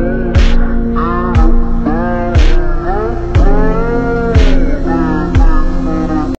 world